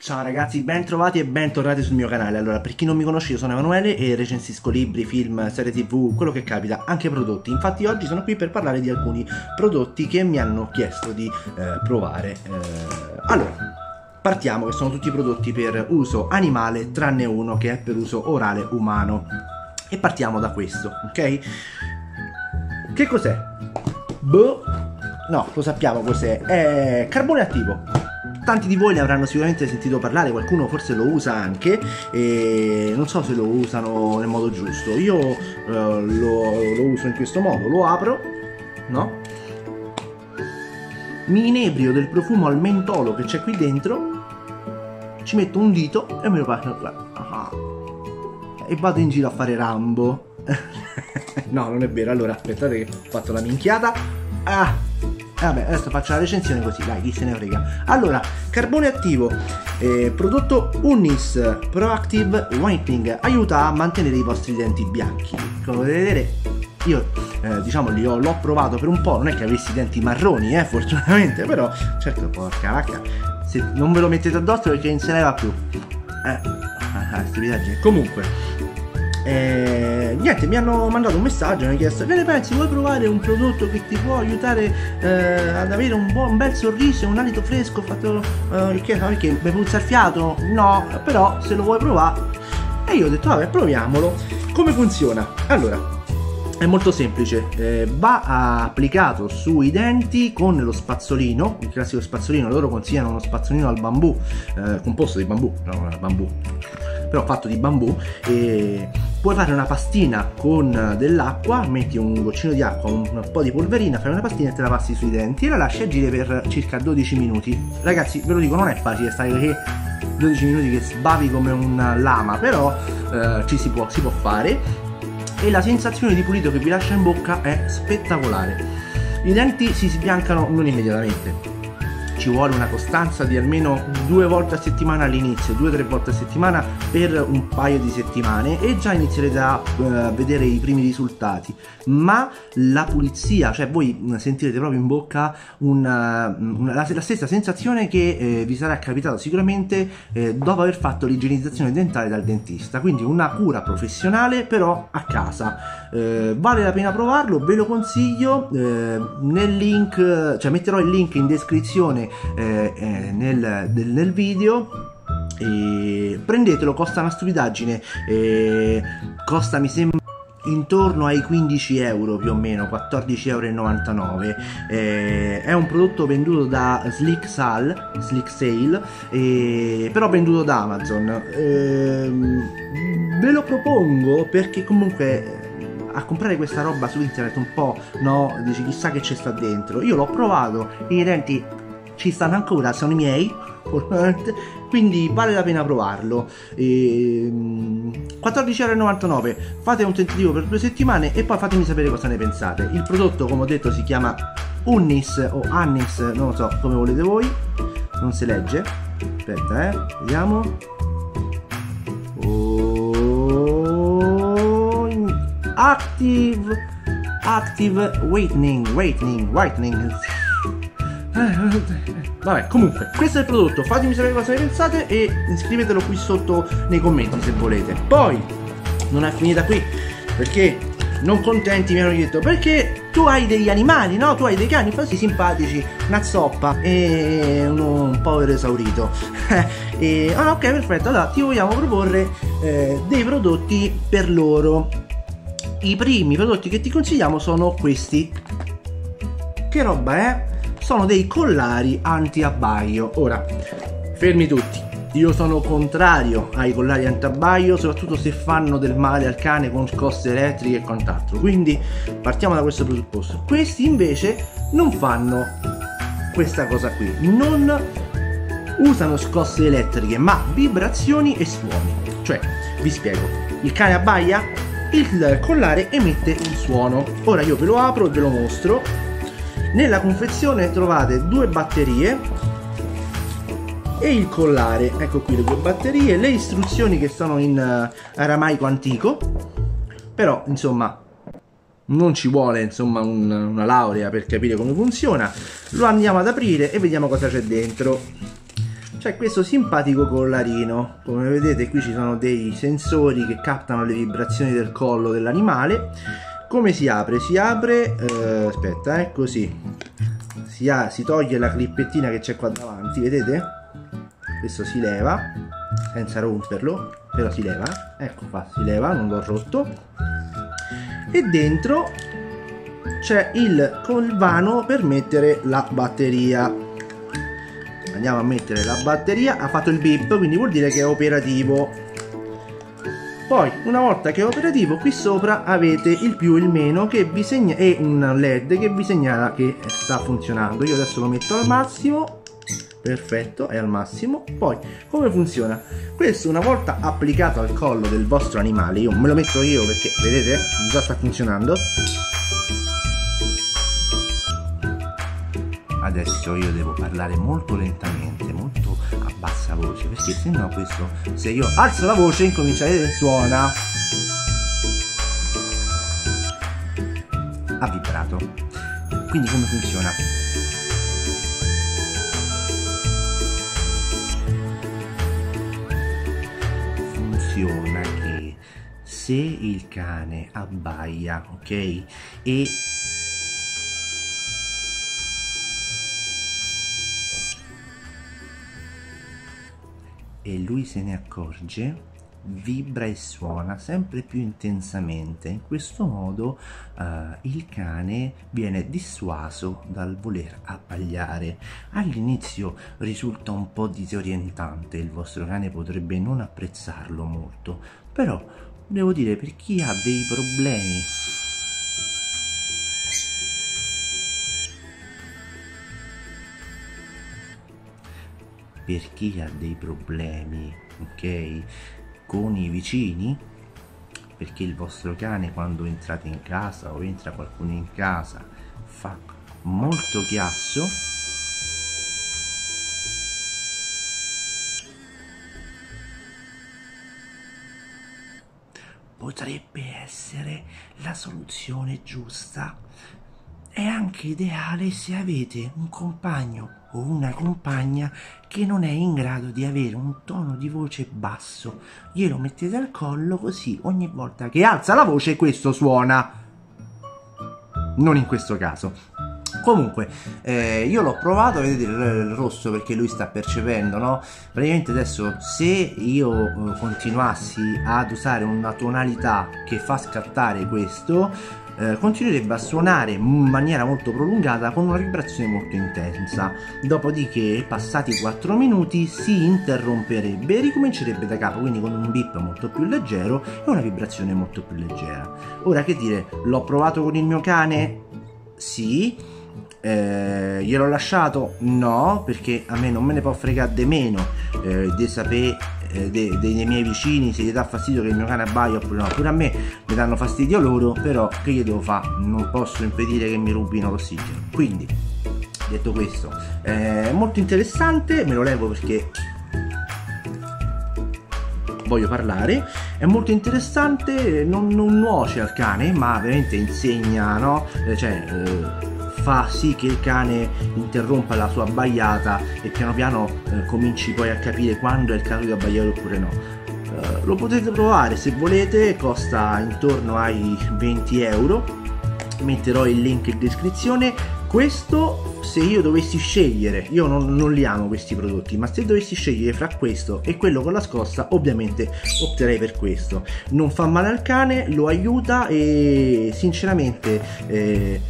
Ciao ragazzi, ben trovati e bentornati sul mio canale. Allora, per chi non mi conosce, io sono Emanuele e recensisco libri, film, serie tv, quello che capita, anche prodotti. Infatti oggi sono qui per parlare di alcuni prodotti che mi hanno chiesto di eh, provare. Eh, allora, partiamo che sono tutti prodotti per uso animale, tranne uno che è per uso orale umano. E partiamo da questo, ok? Che cos'è? Boh, no, lo sappiamo cos'è. È carbone attivo tanti di voi ne avranno sicuramente sentito parlare, qualcuno forse lo usa anche e non so se lo usano nel modo giusto. Io eh, lo, lo uso in questo modo, lo apro, no? Mi inebrio del profumo al mentolo che c'è qui dentro, ci metto un dito e me lo faccio ah. e vado in giro a fare Rambo. no, non è vero. Allora, aspettate che ho fatto la minchiata. Ah, vabbè adesso faccio la recensione così dai chi se ne frega. Allora carbone attivo eh, prodotto Unis Proactive Whitening aiuta a mantenere i vostri denti bianchi. Come potete vedere io eh, diciamo li ho, l'ho provato per un po' non è che avessi i denti marroni eh fortunatamente però certo porca vacca se non ve lo mettete addosso perché non se ne va più. Eh ah, ah, stupidaggine comunque eh, niente, mi hanno mandato un messaggio, mi hanno chiesto che ne pensi, vuoi provare un prodotto che ti può aiutare eh, ad avere un, buon, un bel sorriso e un alito fresco fatto eh, perché mi puzza il fiato? No, però se lo vuoi provare. E io ho detto vabbè proviamolo. Come funziona? Allora, è molto semplice, eh, va applicato sui denti con lo spazzolino, il classico spazzolino, loro consigliano uno spazzolino al bambù, eh, composto di bambù, no, bambù, però fatto di bambù e puoi fare una pastina con dell'acqua, metti un goccino di acqua, un po' di polverina, fai una pastina e te la passi sui denti e la lasci agire per circa 12 minuti. Ragazzi, ve lo dico, non è facile stare che 12 minuti che sbavi come un lama, però eh, ci si può, si può fare e la sensazione di pulito che vi lascia in bocca è spettacolare. I denti si sbiancano non immediatamente, ci vuole una costanza di almeno due volte a settimana all'inizio, due o tre volte a settimana per un paio di settimane e già inizierete a uh, vedere i primi risultati. Ma la pulizia, cioè voi mm, sentirete proprio in bocca una, una, la, la, stessa sensazione che eh, vi sarà capitato sicuramente eh, dopo aver fatto l'igienizzazione dentale dal dentista. Quindi una cura professionale però a casa. Eh, vale la pena provarlo, ve lo consiglio. Eh, nel link, cioè metterò il link in descrizione eh, eh, nel, nel, video. E prendetelo costa una stupidaggine. Eh, costa mi sembra intorno ai 15 euro più o meno 14,99 euro eh, è un prodotto venduto da Slick Sal Slick Sale eh, però venduto da Amazon. Eh, ve lo propongo perché comunque a comprare questa roba su internet un po' no dici chissà che c'è sta dentro. Io l'ho provato i denti ci stanno ancora, sono i miei, quindi vale la pena provarlo. E, 14,99€, fate un tentativo per due settimane e poi fatemi sapere cosa ne pensate. Il prodotto, come ho detto, si chiama Unnis o Annis, non lo so come volete voi, non si legge. Aspetta, eh, vediamo. Oh, active Active Whitening, Whitening, Whitening Vabbè, comunque, questo è il prodotto. Fatemi sapere cosa ne pensate e scrivetelo qui sotto nei commenti se volete. Poi, non è finita qui, perché non contenti mi hanno detto perché tu hai degli animali, no? Tu hai dei cani così simpatici, una zoppa e uno, un povero esaurito. e, ah, ok, perfetto. Allora ti vogliamo proporre eh, dei prodotti per loro. I primi prodotti che ti consigliamo sono questi. Che roba è? Sono dei collari anti-abbaio. Ora, fermi tutti. Io sono contrario ai collari anti-abbaio, soprattutto se fanno del male al cane con scosse elettriche e quant'altro. Quindi partiamo da questo presupposto. Questi invece non fanno questa cosa qui. Non usano scosse elettriche, ma vibrazioni e suoni. Cioè, vi spiego. Il cane abbaia, il collare emette un suono. Ora io ve lo apro e ve lo mostro nella confezione trovate due batterie e il collare, ecco qui le due batterie, le istruzioni che sono in uh, aramaico antico, però insomma non ci vuole insomma un, una laurea per capire come funziona, lo andiamo ad aprire e vediamo cosa c'è dentro. c'è questo simpatico collarino. Come vedete qui ci sono dei sensori che captano le vibrazioni del collo dell'animale come si apre? si apre eh, aspetta eh, così. Si, ha, si toglie la clippettina che c'è qua davanti vedete? questo si leva senza romperlo però si leva. Ecco qua si leva non l'ho rotto. E dentro c'è il colvano per mettere la batteria. Andiamo a mettere la batteria ha fatto il beep quindi vuol dire che è operativo poi una volta che è operativo qui sopra avete il più e il meno che vi segna e un led che vi segnala che sta funzionando. Io adesso lo metto al massimo. Perfetto è al massimo. Poi come funziona? Questo una volta applicato al collo del vostro animale io me lo metto io perché vedete già sta funzionando. Adesso io devo parlare molto lentamente bassa voce perché se no questo se io alzo la voce incomincia a vedere suona. Ha vibrato. Quindi come funziona? Funziona che se il cane abbaia ok? E e lui se ne accorge vibra e suona sempre più intensamente. In questo modo uh, il cane viene dissuaso dal voler abbagliare all'inizio risulta un po' disorientante il vostro cane potrebbe non apprezzarlo molto però devo dire per chi ha dei problemi per chi ha dei problemi, ok, con i vicini, perché il vostro cane quando entrate in casa o entra qualcuno in casa fa molto chiasso, potrebbe essere la soluzione giusta è anche ideale se avete un compagno o una compagna che non è in grado di avere un tono di voce basso. Glielo mettete al collo così ogni volta che alza la voce questo suona. Non in questo caso. Comunque, eh, io l'ho provato, vedete il, rosso perché lui sta percependo, no? Praticamente adesso se io eh, continuassi ad usare una tonalità che fa scattare questo, eh, continuerebbe a suonare in maniera molto prolungata con una vibrazione molto intensa. Dopodiché, passati 4 minuti, si interromperebbe e ricomincerebbe da capo, quindi con un beep molto più leggero e una vibrazione molto più leggera. Ora che dire, l'ho provato con il mio cane? Sì. Eh, gliel'ho lasciato? No, perché a me non me ne può fregare di meno eh, di sapere eh, dei, dei, miei vicini se gli dà fastidio che il mio cane abbaia oppure no. Pure a me mi danno fastidio loro però che gli devo fare? Non posso impedire che mi rubino l'ossigeno. Quindi detto questo è molto interessante me lo levo perché voglio parlare. È molto interessante non, non nuoce al cane ma veramente insegna no? Eh, cioè eh, fa sì che il cane interrompa la sua abbaiata e piano piano eh, cominci poi a capire quando è il caso di abbaiare oppure no. Uh, lo potete provare se volete, costa intorno ai 20 euro, metterò il link in descrizione questo se io dovessi scegliere io non, non, li amo questi prodotti ma se dovessi scegliere fra questo e quello con la scossa ovviamente opterei per questo. Non fa male al cane lo aiuta e sinceramente eh,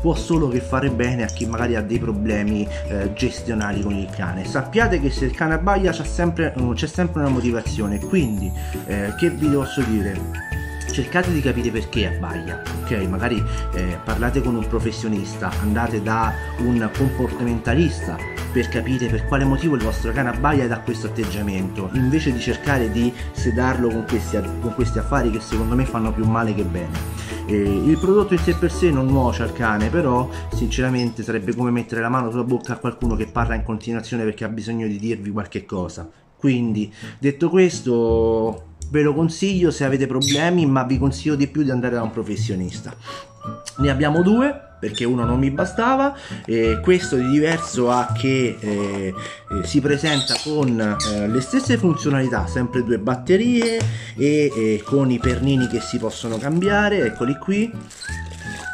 può solo che fare bene a chi magari ha dei problemi eh, gestionali con il cane. Sappiate che se il cane abbaia c'è sempre, sempre una motivazione quindi eh, che vi posso dire cercate di capire perché abbaia, ok? Magari eh, parlate con un professionista, andate da un comportamentalista per capire per quale motivo il vostro cane abbaia ed ha questo atteggiamento, invece di cercare di sedarlo con questi, con questi affari che secondo me fanno più male che bene. Eh, il prodotto in sé per sé non nuoce al cane, però sinceramente sarebbe come mettere la mano sulla bocca a qualcuno che parla in continuazione perché ha bisogno di dirvi qualche cosa. Quindi, detto questo, ve lo consiglio se avete problemi, ma vi consiglio di più di andare da un professionista. Ne abbiamo due, perché uno non mi bastava, e questo di diverso ha che eh, eh, si presenta con eh, le stesse funzionalità, sempre due batterie e con i pernini che si possono cambiare, eccoli qui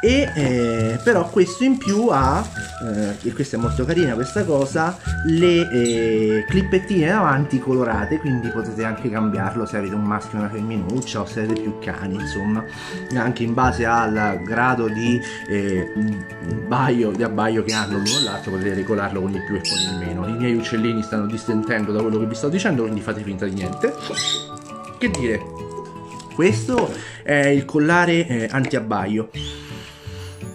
e eh, però questo in più ha eh, e questa è molto carina questa cosa le eh, clippettine davanti colorate quindi potete anche cambiarlo se avete un maschio e una femminuccia o se avete più cani insomma. Anche in base al grado di eh, baio, di abbaio che hanno l'uno e l'altro potete regolarlo con il più e con il meno. I miei uccellini stanno distentendo da quello che vi sto dicendo quindi fate finta di niente. Che dire? Questo è il collare eh, anti-abbaio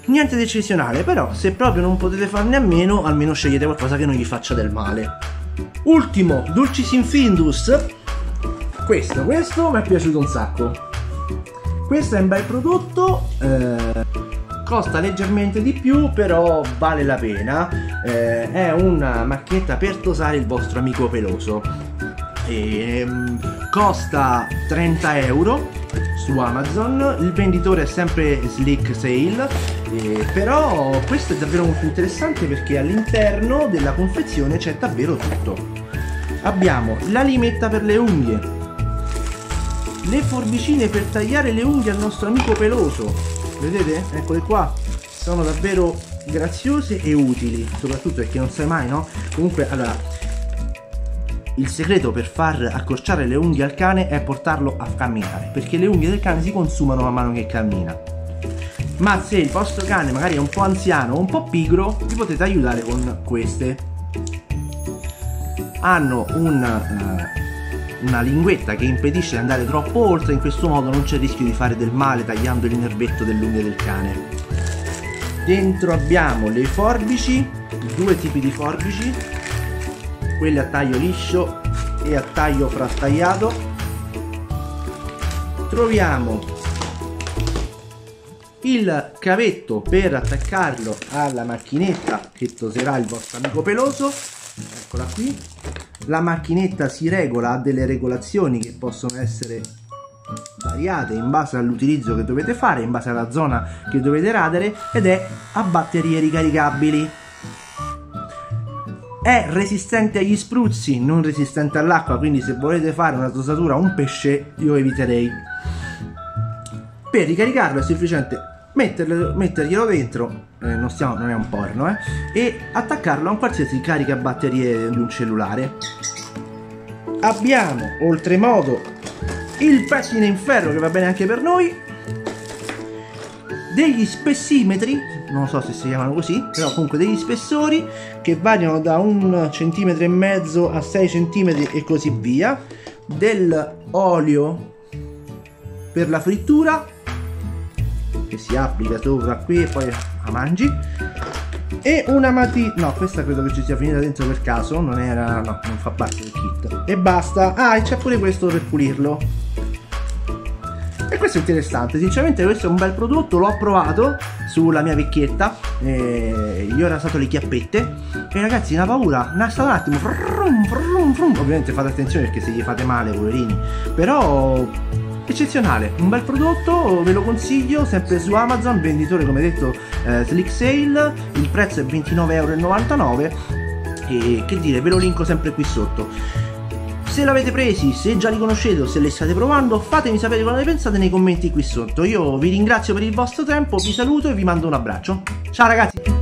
Niente di eccezionale, però se proprio non potete farne a meno, almeno scegliete qualcosa che non gli faccia del male. Ultimo, Dulcis Infindus. Questo, questo mi è piaciuto un sacco. Questo è un bel prodotto, eh, costa leggermente di più, però vale la pena. Eh, è una macchinetta per tosare il vostro amico peloso. E, ehm, costa 30 euro su Amazon, il venditore è sempre Slick Sale eh, però questo è davvero molto interessante perché all'interno della confezione c'è davvero tutto. Abbiamo la limetta per le unghie, le forbicine per tagliare le unghie al nostro amico peloso. Vedete? Eccole qua. Sono davvero graziose e utili, soprattutto perché non sai mai, no? Comunque, allora, il segreto per far accorciare le unghie al cane è portarlo a camminare, perché le unghie del cane si consumano man mano che cammina ma se il vostro cane magari è un po' anziano o un po' pigro vi potete aiutare con queste. Hanno un, uh, una linguetta che impedisce di andare troppo oltre in questo modo non c'è il rischio di fare del male tagliando il nervetto dell'unghia del cane. Dentro abbiamo le forbici due tipi di forbici quelle a taglio liscio e a taglio frastagliato. Troviamo il cavetto per attaccarlo alla macchinetta che toserà il vostro amico peloso. Eccola qui. La macchinetta si regola ha delle regolazioni che possono essere variate in base all'utilizzo che dovete fare in base alla zona che dovete radere ed è a batterie ricaricabili. È resistente agli spruzzi non resistente all'acqua quindi se volete fare una dosatura un pesce io eviterei. Per ricaricarlo è semplicemente metterlo, metterglielo dentro, eh, non, stiamo, non, è un porno, eh, e attaccarlo a un qualsiasi caricabatterie di un cellulare. Abbiamo oltremodo il pettine in ferro che va bene anche per noi, degli spessimetri, non so se si chiamano così, però comunque degli spessori che variano da un centimetro e mezzo a 6 centimetri e così via, del olio per la frittura che si applica sopra qui e poi la mangi. E una matita no questa credo che ci sia finita dentro per caso non era no non fa parte del kit. E basta. Ah e c'è pure questo per pulirlo. E questo è interessante. Sinceramente questo è un bel prodotto l'ho provato sulla mia vecchietta eh, gli ho rasato le chiappette. E ragazzi una paura stato un attimo frum, frum, frum. ovviamente fate attenzione perché se gli fate male poverini. Però eccezionale, un bel prodotto, ve lo consiglio, sempre su Amazon, venditore come detto eh, Slick Sale, il prezzo è 29,99€ e che dire, ve lo linko sempre qui sotto. Se l'avete presi, se già li conoscete o se li state provando, fatemi sapere cosa ne pensate nei commenti qui sotto. Io vi ringrazio per il vostro tempo, vi saluto e vi mando un abbraccio. Ciao ragazzi!